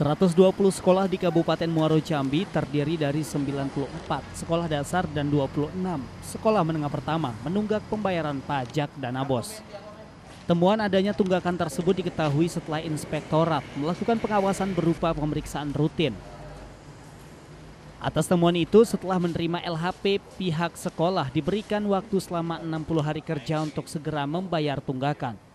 120 sekolah di Kabupaten Muaro Jambi terdiri dari 94 sekolah dasar dan 26 sekolah menengah pertama menunggak pembayaran pajak dana bos. Temuan adanya tunggakan tersebut diketahui setelah inspektorat melakukan pengawasan berupa pemeriksaan rutin. Atas temuan itu, setelah menerima LHP, pihak sekolah diberikan waktu selama 60 hari kerja untuk segera membayar tunggakan.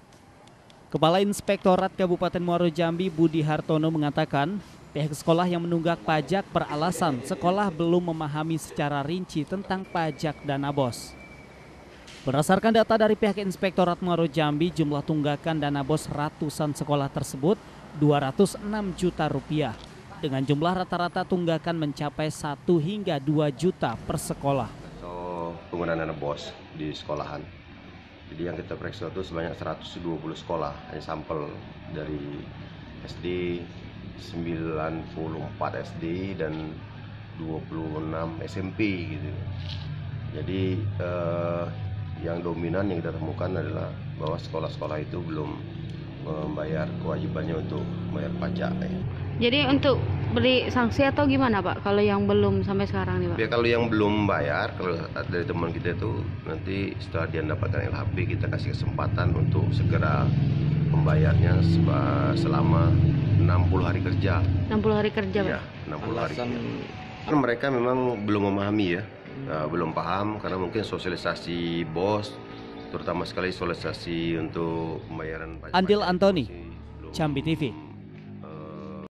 Kepala Inspektorat Kabupaten Muaro Jambi Budi Hartono mengatakan, pihak sekolah yang menunggak pajak beralasan sekolah belum memahami secara rinci tentang pajak dana bos. Berdasarkan data dari pihak Inspektorat Muaro Jambi, jumlah tunggakan dana bos ratusan sekolah tersebut 206 juta rupiah. Dengan jumlah rata-rata tunggakan mencapai 1 hingga 2 juta per sekolah. So, penggunaan dana bos di sekolahan. Jadi yang kita periksa itu sebanyak 120 sekolah, hanya sampel dari SD 94 SD dan 26 SMP gitu. Jadi eh, yang dominan yang kita temukan adalah bahwa sekolah-sekolah itu belum membayar kewajibannya untuk membayar pajak. Ya. Jadi untuk beri sanksi atau gimana Pak kalau yang belum sampai sekarang nih Pak? Ya kalau yang belum bayar, kalau dari teman kita itu nanti setelah dia mendapatkan LHP kita kasih kesempatan untuk segera membayarnya selama 60 hari kerja. 60 hari kerja Pak? Ya, 60 hari kerja. Kan mereka memang belum memahami ya, uh, belum paham karena mungkin sosialisasi bos, terutama sekali sosialisasi untuk pembayaran pajak. Andil Antoni, Jambi TV.